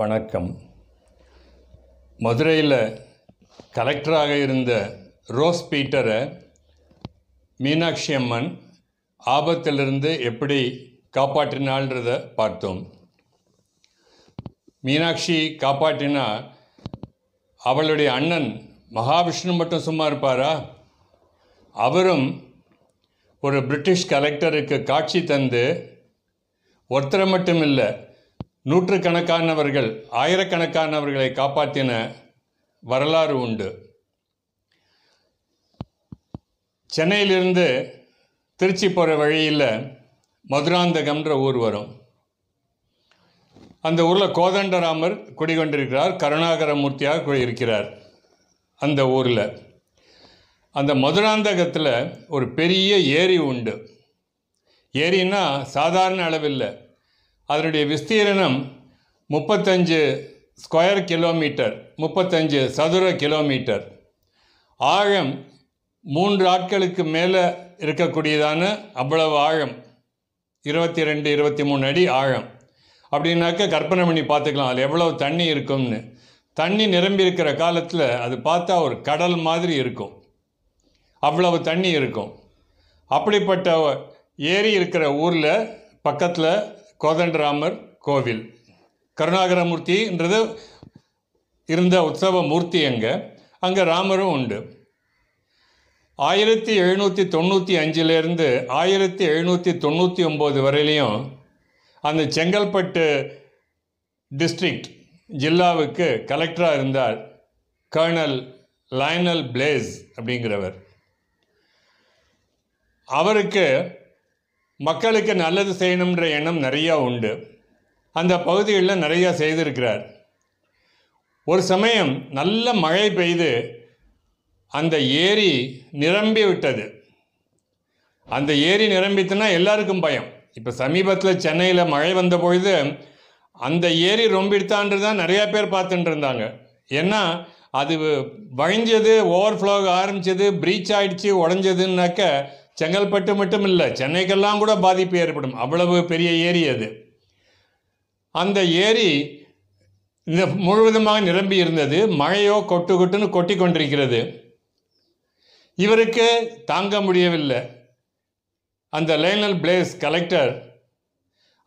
வணக்கம். மதுரையில் கலெக்டராக இருந்த ரோஸ் பீட்டரை மீனாட்சி அம்மன் ஆபத்திலிருந்து எப்படி காப்பாற்றினாள்ன்றத பார்த்தோம். மீனாட்சி காப்பாற்றினா அவளுடைய அண்ணன் மகாவிஷ்ணு மட்டும் சும்மா இருப்பாரா? அவரும் ஒரு பிரிட்டிஷ் கலெக்டருக்கு காட்சி தந்து ஒருத்தரை மட்டும் இல்லை நூற்றுக்கணக்கானவர்கள் ஆயிரக்கணக்கானவர்களை காப்பாற்றின வரலாறு உண்டு. சென்னையிலிருந்து திருச்சி போகிற வழியில் மதுராந்தகம்ன்ற ஊர் வரும். அந்த ஊரில் கோதண்டராமர் குடிகொண்டிருக்கிறார் கருணாகரமூர்த்தியாக குடி இருக்கிறார் அந்த ஊரில். அந்த மதுராந்தகத்தில் ஒரு பெரிய ஏரி உண்டு. ஏரின்னா சாதாரண அளவில்லை. அதனுடைய விஸ்தீரணம் முப்பத்தஞ்சு ஸ்கொயர் கிலோமீட்டர் முப்பத்தஞ்சு சதுர கிலோமீட்டர் ஆழம் மூன்று ஆட்களுக்கு மேலே இருக்கக்கூடியதான அவ்வளவு ஆழம் இருபத்தி ரெண்டு இருபத்தி மூணு அடி ஆழம். அப்படின்னாக்க கற்பனை பண்ணி பார்த்துக்கலாம் அது எவ்வளவு தண்ணி இருக்கும்னு. தண்ணி நிரம்பி இருக்கிற காலத்தில் அது பார்த்தா ஒரு கடல் மாதிரி இருக்கும். அவ்வளவு தண்ணி இருக்கும். அப்படிப்பட்ட ஏரி இருக்கிற ஊரில் பக்கத்தில் கோதண்டராமர் கோவில். கருணாகரமூர்த்தின்றது இருந்த உற்சவ மூர்த்தி அங்கே அங்கே ராமரும் உண்டு. ஆயிரத்தி எழுநூற்றி தொண்ணூற்றி அஞ்சுலேருந்து ஆயிரத்தி எழுநூற்றி தொண்ணூற்றி ஒம்பது வரையிலையும் அந்த செங்கல்பட்டு டிஸ்ட்ரிக்ட் ஜில்லாவுக்கு கலெக்டராக இருந்தார் கர்னல் லயனல் பிளேஸ் அப்படிங்கிறவர். அவருக்கு மக்களுக்கு நல்லது செய்யணுன்ற எண்ணம் நிறையா உண்டு. அந்த பகுதிகளில் நிறையா செய்திருக்கிறார். ஒரு சமயம் நல்ல மழை பெய்து அந்த ஏரி நிரம்பி விட்டது. அந்த ஏரி நிரம்பித்துனா எல்லாருக்கும் பயம். இப்போ சமீபத்தில் சென்னையில் மழை வந்த பொழுது அந்த ஏரி ரொம்பிடுத்தான்றது தான் நிறையா பேர் பார்த்துட்டு இருந்தாங்க ஏன்னா அது வழிஞ்சது ஓவர்ஃப்ளோ ஆரம்பிச்சது ப்ரீச் ஆகிடுச்சு உடஞ்சதுன்னாக்க செங்கல்பட்டு மட்டும் இல்லை சென்னைக்கெல்லாம் கூட பாதிப்பு ஏற்படும். அவ்வளவு பெரிய ஏரி அது. அந்த ஏரி இந்த முழுவதுமாக நிரம்பி இருந்தது. மழையோ கொட்டு கொட்டுன்னு கொட்டி கொண்டிருக்கிறது. இவருக்கு தாங்க முடியவில்லை. அந்த லைனல் பிளேஸ் கலெக்டர்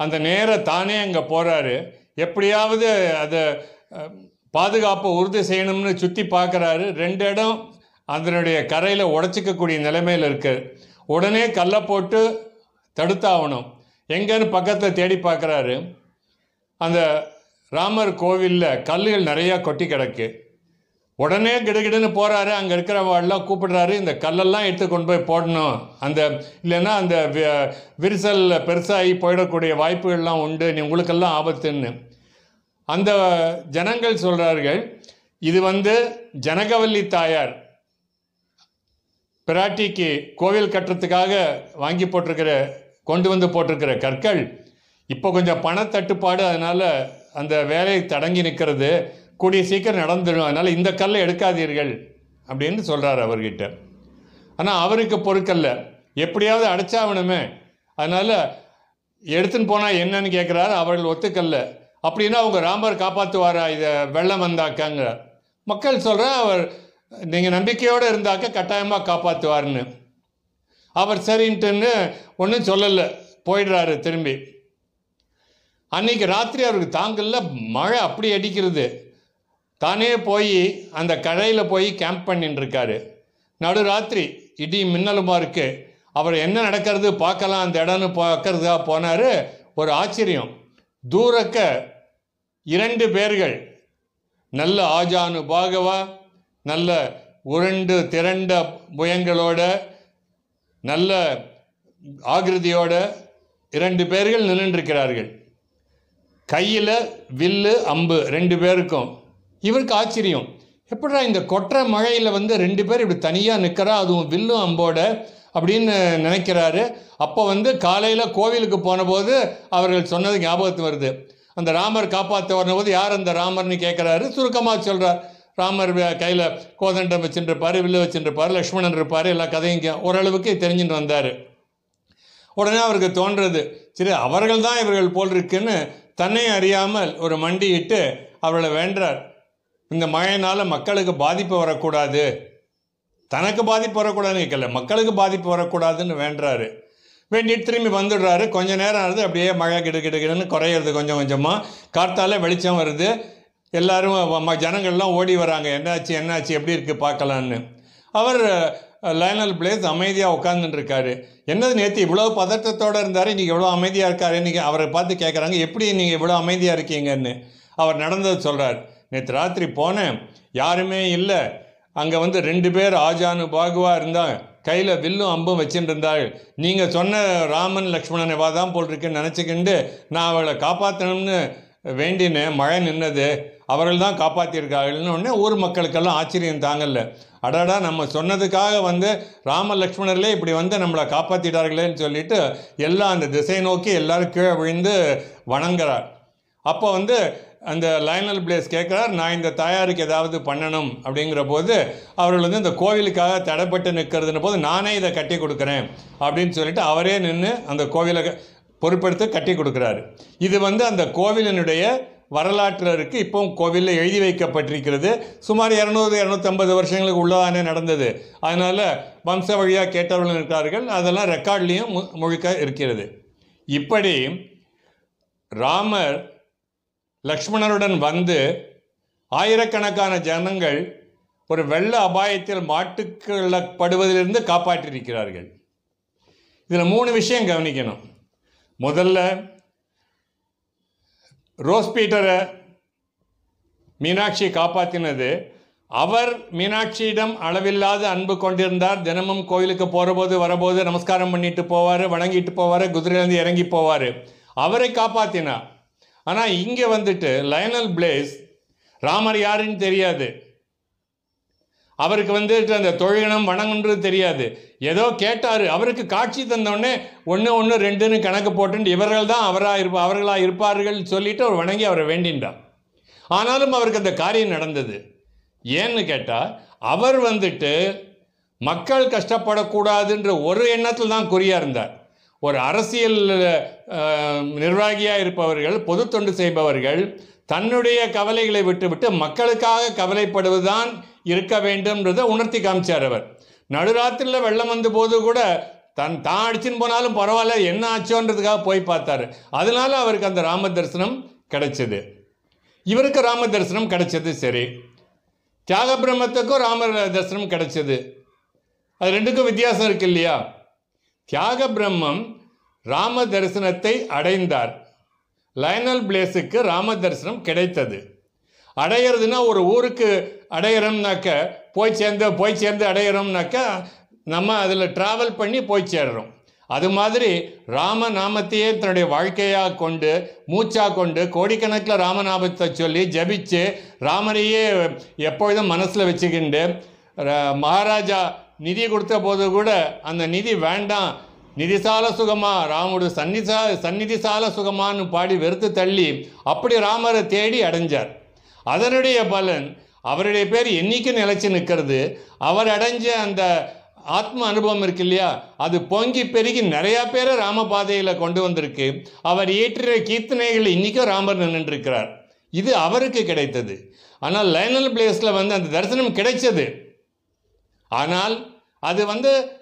அந்த நேர தானே அங்கே போகிறாரு எப்படியாவது அதை பாதுகாப்பை உறுதி செய்யணும்னு சுற்றி பார்க்குறாரு. ரெண்டு இடம் அதனுடைய கரையில் உடச்சிக்கக்கூடிய நிலைமையில் இருக்குது உடனே கல்லை போட்டு தடுத்தாகணும். எங்கன்னு பக்கத்தில் தேடி பார்க்குறாரு. அந்த ராமர் கோவிலில் கல்லுகள் நிறையா கொட்டி கிடக்கு. உடனே கிடுகிடுன்னு போகிறாரு அங்கே இருக்கிறவாள்லாம் கூப்பிடுறாரு. இந்த கல்லெல்லாம் எடுத்து கொண்டு போய் போடணும். அந்த இல்லைன்னா அந்த வி- விரிசல் பெருசாகி போயிடக்கூடிய வாய்ப்புகள்லாம் உண்டு. நீ உங்களுக்கெல்லாம் ஆபத்துன்னு. அந்த ஜனங்கள் சொல்கிறார்கள் இது வந்து ஜனகவல்லி தாயார். பிராட்டிக்கு கோவில் கட்டுறதுக்காக வாங்கி போட்டிருக்கிற கொண்டு வந்து போட்டிருக்கிற கற்கள் இப்போ கொஞ்சம் பணத்தட்டுப்பாடு அதனால் அந்த வேலை தடங்கி நிற்கிறது. கூடிய சீக்கிரம் நடந்துடும். அதனால் இந்த கல்லை எடுக்காதீர்கள் அப்படின்னு சொல்கிறார் அவர்கிட்ட. ஆனால் அவருக்கு பொறுக்கல்ல. எப்படியாவது அடைச்சாகணுமே. அதனால் எடுத்துன்னு போனால் என்னன்னு கேட்குறாரு அவர்கள் ஒத்துக்கல்ல. அப்படின்னா அவங்க ராமர் காப்பாற்றுவாரா இதை வெள்ளம் வந்தாக்காங்கிறார் மக்கள் சொல்கிற அவர் நீங்கள் நம்பிக்கையோடு இருந்தாக்க கட்டாயமாக காப்பாற்றுவார்னு அவர் சரின்ட்டுன்னு ஒன்றும் சொல்லலை. போயிடுறாரு திரும்பி. அன்னைக்கு ராத்திரி அவருக்கு தாங்கல்ல மழை அப்படி அடிக்கிறது. தானே போய் அந்த கடையில் போய் கேம்ப் பண்ணிட்டு இருக்காரு நடுராத்திரி இடி மின்னலுமா இருக்குது அவர் என்ன நடக்கிறது பார்க்கலாம் அந்த இடம்னு பார்க்கறதுக்காக போனார். ஒரு ஆச்சரியம். தூரக்க இரண்டு பேர்கள். நல்ல ஆஜானு பாகவா நல்ல உருண்டு திரண்ட புயங்களோட நல்ல ஆகிருதியோட இரண்டு பேர்கள் நின்றுருக்கிறார்கள். கையில் வில்லு அம்பு ரெண்டு பேருக்கும். இவருக்கு ஆச்சரியம். எப்படா இந்த கொற்ற மழையில் வந்து ரெண்டு பேர் இப்படி தனியாக நிற்கிறா அதுவும் வில்லும் அம்போட அப்படின்னு நினைக்கிறாரு. அப்போ வந்து காலையில் கோவிலுக்கு போனபோது அவர்கள் சொன்னது ஞாபகத்து வருது. அந்த ராமர் காப்பாற்ற வரும்போது யார் அந்த ராமர்னு கேட்குறாரு சுருக்கமாக சொல்கிறார் ராமர் கையில் கோதண்டம் வச்சுருப்பார் வில்லு வச்சுருப்பார் லக்ஷ்மணன் இருப்பார் எல்லா கதையும் ஓரளவுக்கு தெரிஞ்சுட்டு வந்தார். உடனே அவருக்கு தோன்றது சரி அவர்கள் தான் இவர்கள் போல் இருக்குன்னு தன்னை அறியாமல் ஒரு மண்டியிட்டு அவர்களை வேண்டார். இந்த மழையினால் மக்களுக்கு பாதிப்பு வரக்கூடாது. தனக்கு பாதிப்பு வரக்கூடாதுன்னு கேட்கல மக்களுக்கு பாதிப்பு வரக்கூடாதுன்னு வேண்டுறாரு வேண்டிட்டு திரும்பி வந்துடுறாரு. கொஞ்ச நேரம் ஆகுது அப்படியே மழை கிடு கிடு கிடுன்னு குறையிறது கொஞ்சம் கொஞ்சமாக காற்றால் வெளிச்சம் வருது. எல்லாரும் ம- ஜனங்கள்லாம் ஓடி வராங்க. என்னாச்சு என்னாச்சு எப்படி இருக்குது பார்க்கலான்னு. அவர் லயனல் பிளேஸ் அமைதியாக உட்காந்துருக்காரு என்னது நேற்று இவ்வளோ பதட்டத்தோடு இருந்தார் இன்றைக்கி இவ்வளோ அமைதியாக இருக்காரு இன்றைக்கி அவரை பார்த்து கேட்குறாங்க எப்படி நீங்கள் இவ்வளோ அமைதியாக இருக்கீங்கன்னு. அவர் நடந்தது சொல்கிறார் நேற்று ராத்திரி போனேன். யாருமே இல்லை. அங்கே வந்து ரெண்டு பேர் ஆஜானு பாகுவா இருந்தாங்க கையில் வில்லும் அம்பும் வச்சுட்டு இருந்தார்கள் நீங்கள் சொன்ன ராமன் லக்ஷ்மணன் வா தான் போல் இருக்குன்னு நினச்சிக்கிண்டு நான் அவளை காப்பாற்றணும்னு வேண்டின்னு மழை நின்னது அவர்கள் தான் காப்பாற்றியிருக்கார்கள்னு உடனே ஊர் மக்களுக்கெல்லாம் ஆச்சரியம் தாங்கல்ல. அடடா நம்ம சொன்னதுக்காக வந்து ராம லக்ஷ்மணர்களே இப்படி வந்து நம்மளை காப்பாற்றிட்டார்களேன்னு சொல்லிட்டு எல்லாம் அந்த திசை நோக்கி எல்லாரும் கீழே விழுந்து வணங்குறார். அப்போ வந்து அந்த லயனல் பிளேஸ் கேட்குறார் நான் இந்த தாயாருக்கு ஏதாவது பண்ணணும்? அப்படிங்கிற போது அவர்கள் வந்து இந்த கோவிலுக்காக தடைப்பட்டு நிற்கிறதுன போது நானே இதை கட்டி கொடுக்குறேன். அப்படின்னு சொல்லிட்டு அவரே நின்று அந்த கோவிலை பொறுப்பெடுத்து கட்டி கொடுக்குறாரு. இது வந்து அந்த கோவிலினுடைய வரலாற்றில் இருக்குது இப்போவும் கோவிலில் எழுதி வைக்கப்பட்டிருக்கிறது. சுமார் இரநூறு இரநூத்தம்பது வருஷங்களுக்கு உள்ளதானே நடந்தது. அதனால் வம்ச வழியாக கேட்டவர்கள் இருக்கிறார்கள். அதெல்லாம் ரெக்கார்ட்லேயும் மு முழுக்க இருக்கிறது. இப்படி ராமர் லக்ஷ்மணருடன் வந்து ஆயிரக்கணக்கான ஜனங்கள் ஒரு வெள்ள அபாயத்தில் மாட்டுக்கொள்ளப்படுவதிலிருந்து காப்பாற்றியிருக்கிறார்கள். இதில் மூணு விஷயம் கவனிக்கணும். முதல்ல ரோஸ் பீட்டரை மீனாட்சி காப்பாற்றினது அவர் மீனாட்சியிடம் அளவில்லாத அன்பு கொண்டிருந்தார். தினமும் கோயிலுக்கு போகிறபோது வரபோது நமஸ்காரம் பண்ணிட்டு போவார் வணங்கிட்டு போவார் குதிரையிலேருந்து இறங்கி போவார். அவரை காப்பாற்றினார் ஆனால் இங்கே வந்துட்டு லயனல் பிளேஸ் ராமர் யாருன்னு தெரியாது. அவருக்கு வந்துட்டு அந்த தொழிலினம் வணங்குன்றது தெரியாது. ஏதோ கேட்டார். அவருக்கு காட்சி தந்தோடனே ஒன்று ஒன்று ரெண்டுன்னு கணக்கு போட்டு இவர்கள் தான் அவராக இருப்பா அவர்களாக இருப்பார்கள் சொல்லிட்டு அவர் வணங்கி அவரை வேண்டின்றார். ஆனாலும் அவருக்கு அந்த காரியம் நடந்தது. ஏன்னு கேட்டால் அவர் வந்துட்டு மக்கள் கஷ்டப்படக்கூடாதுன்ற ஒரு எண்ணத்தில் தான் குறியாக இருந்தார். ஒரு அரசியல் நிர்வாகியாக இருப்பவர்கள் பொது தொண்டு செய்பவர்கள் தன்னுடைய கவலைகளை விட்டுவிட்டு மக்களுக்காக கவலைப்படுவதுதான் இருக்க வேண்டும்ன்றதை உணர்த்தி காமிச்சார் அவர். நடுராத்திரியில் வெள்ளம் வந்த போது கூட தன் தான் அடிச்சுன்னு போனாலும் பரவாயில்ல என்ன ஆச்சோன்றதுக்காக போய் பார்த்தாரு. அதனால அவருக்கு அந்த ராம தரிசனம் கிடைச்சது. இவருக்கு ராம தரிசனம் கிடைச்சது சரி. தியாக பிரம்மத்துக்கும் ராம தரிசனம் கிடைச்சது. அது ரெண்டுக்கும் வித்தியாசம் இருக்கு இல்லையா? தியாக பிரம்மம் ராம தரிசனத்தை அடைந்தார். லயனல் பிளேஸுக்கு ராம தரிசனம் கிடைத்தது. அடையிறதுனா ஒரு ஊருக்கு அடையிறோம்னாக்க போய் சேர்ந்து போய் சேர்ந்து அடையிறோம்னாக்க நம்ம அதில் ட்ராவல் பண்ணி போய் சேர்றோம். அது மாதிரி ராம நாமத்தையே தன்னுடைய வாழ்க்கையாக கொண்டு மூச்சாக கொண்டு கோடிக்கணக்கில் ராமநாமத்தை சொல்லி ஜபிச்சு ராமரையே எப்பொழுதும் மனசில் வச்சுக்கிண்டு மகாராஜா நிதி கொடுத்த போது கூட அந்த நிதி வேண்டாம் நிதிசால சுகமா ராமுடு சன்னிசா சந்நிதிசால சுகமான்னு பாடி வெறுத்து தள்ளி அப்படி ராமரை தேடி அடைஞ்சார். அதனுடைய பலன் அவருடைய பேர் என்னைக்கு நிலைச்சு நிற்கிறது. அவர் அடைஞ்ச அந்த ஆத்ம அனுபவம் இருக்கு இல்லையா? அது பொங்கி பெருகி நிறையா பேரை ராமபாதையில் கொண்டு வந்திருக்கு. அவர் இயற்றிய கீர்த்தனைகள் இன்றைக்கும் ராமர் நின்றுருக்கிறார் இது அவருக்கு கிடைத்தது. ஆனால் லைனல் பிளேஸில் வந்து அந்த தரிசனம் கிடைச்சது. ஆனால் அது வந்து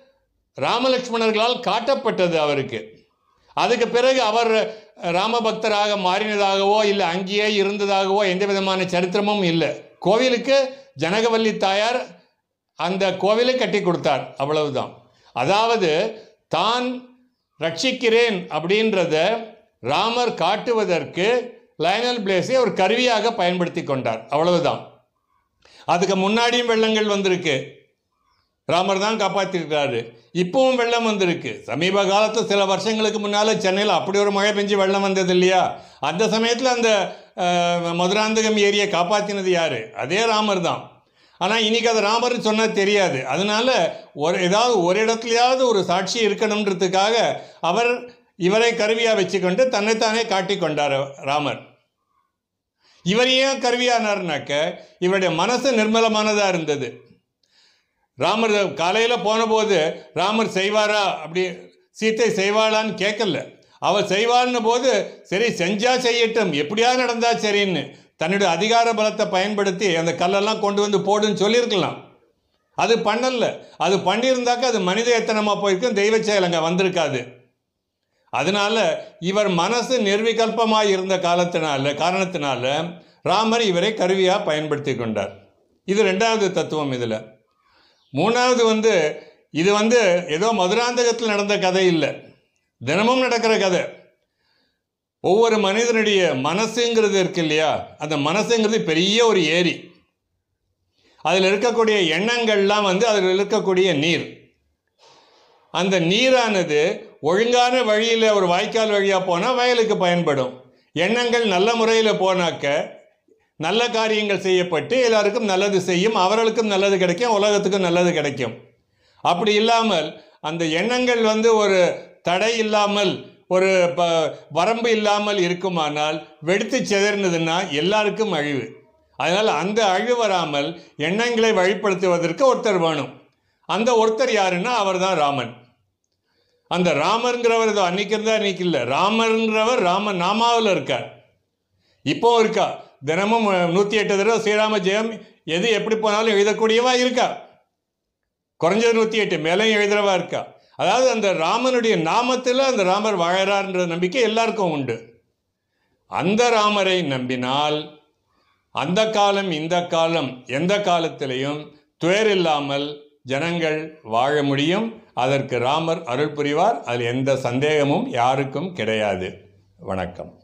ராமலட்சுமணர்களால் காட்டப்பட்டது அவருக்கு. அதுக்கு பிறகு அவர் ராமபக்தராக மாறினதாகவோ இல்லை அங்கேயே இருந்ததாகவோ எந்த விதமான சரித்திரமும் இல்லை. கோவிலுக்கு ஜனகவல்லி தாயார் அந்த கோவிலை கட்டி கொடுத்தார். அவ்வளவுதான். அதாவது தான் ரட்சிக்கிறேன் அப்படின்றத ராமர் காட்டுவதற்கு லயனல் பிளேஸை ஒரு கருவியாக பயன்படுத்தி கொண்டார். அவ்வளவுதான். அதுக்கு முன்னாடியும் வெள்ளங்கள் வந்திருக்கு. ராமர் தான் காப்பாற்றிருக்கிறாரு இப்பவும் வெள்ளம் வந்திருக்கு. சமீப காலத்தில் சில வருஷங்களுக்கு முன்னால் சென்னையில் அப்படி ஒரு மழை பெஞ்சு வெள்ளம் வந்தது இல்லையா? அந்த சமயத்தில் அந்த மதுராந்தகம் ஏரியை காப்பாற்றினது யார்? அதே ராமர் தான். ஆனால் இன்னைக்கு அது ராமர்னு சொன்னால் தெரியாது. அதனால ஒரு ஏதாவது ஒரு இடத்துலையாவது ஒரு சாட்சி இருக்கணுன்றதுக்காக அவர் இவரை கருவியாக வச்சுக்கொண்டு தன்னைத்தானே காட்டி கொண்டார் ராமர். இவர் ஏன் கருவியானார்னாக்க இவருடைய மனசு நிர்மலமானதாக இருந்தது. ராமர் காலையில் போனபோது ராமர் செய்வாரா? அப்படி சீத்தை செய்வாளான்னு கேட்கல. அவர் செய்வாள்னு போது சரி செஞ்சா செய்யட்டும். எப்படியா நடந்தா சரின்னு. தன்னுடைய அதிகார பலத்தை பயன்படுத்தி அந்த கல்லெல்லாம் கொண்டு வந்து போடுன்னு சொல்லியிருக்கலாம். அது பண்ணல. அது பண்ணியிருந்தாக்க அது மனித எத்தனமாக போயிருக்கும்? தெய்வ செயல் அங்கே வந்திருக்காது. அதனால இவர் மனசு நிர்விகல்பமாக இருந்த காலத்தினால காரணத்தினால ராமர் இவரை கருவியாக பயன்படுத்தி கொண்டார். இது ரெண்டாவது தத்துவம் இதில். மூணாவது வந்து இது வந்து ஏதோ மதுராந்தகத்தில் நடந்த கதை இல்லை. தினமும் நடக்கிற கதை. ஒவ்வொரு மனிதனுடைய மனசுங்கிறது இருக்கு இல்லையா? அந்த மனசுங்கிறது பெரிய ஒரு ஏரி. அதில் இருக்கக்கூடிய எண்ணங்கள்லாம் வந்து அதில் இருக்கக்கூடிய நீர். அந்த நீரானது ஒழுங்கான வழியில் ஒரு வாய்க்கால் வழியாக போனால் வயலுக்கு பயன்படும். எண்ணங்கள் நல்ல முறையில் போனாக்க நல்ல காரியங்கள் செய்யப்பட்டு எல்லாருக்கும் நல்லது செய்யும் அவர்களுக்கும் நல்லது கிடைக்கும் உலகத்துக்கும் நல்லது கிடைக்கும். அப்படி இல்லாமல் அந்த எண்ணங்கள் வந்து ஒரு தடை இல்லாமல் ஒரு ப வரம்பு இல்லாமல் இருக்குமானால் வெடித்து சிதறினதுன்னா எல்லாருக்கும் அழிவு. அதனால் அந்த அழிவு வராமல் எண்ணங்களை வழிப்படுத்துவதற்கு ஒருத்தர் வேணும். அந்த ஒருத்தர் யாருன்னா அவர் தான் ராமன். அந்த ராமருங்கிறவர் இதோ அன்னைக்கு இருந்தால் அன்னைக்கு இல்லை. ராமருங்கிறவர் ராம நாமாவில் இருக்கார். இப்போ இருக்கா. தினமும் நூற்றி எட்டு தடவை ஸ்ரீராம ஜெயம். எது எப்படி போனாலும் எழுதக்கூடியவா இருக்கா? குறைஞ்சது நூற்றி எட்டு மேலேயும் எழுதுறவா இருக்கா? அதாவது அந்த ராமனுடைய நாமத்தில் அந்த ராமர் வாழறார்ன்ற நம்பிக்கை எல்லாருக்கும் உண்டு. அந்த ராமரை நம்பினால் அந்த காலம் இந்த காலம் எந்த காலத்திலையும் துயர் இல்லாமல் ஜனங்கள் வாழ முடியும். அதற்கு ராமர் அருள் புரிவார். அதில் எந்த சந்தேகமும் யாருக்கும் கிடையாது. வணக்கம்.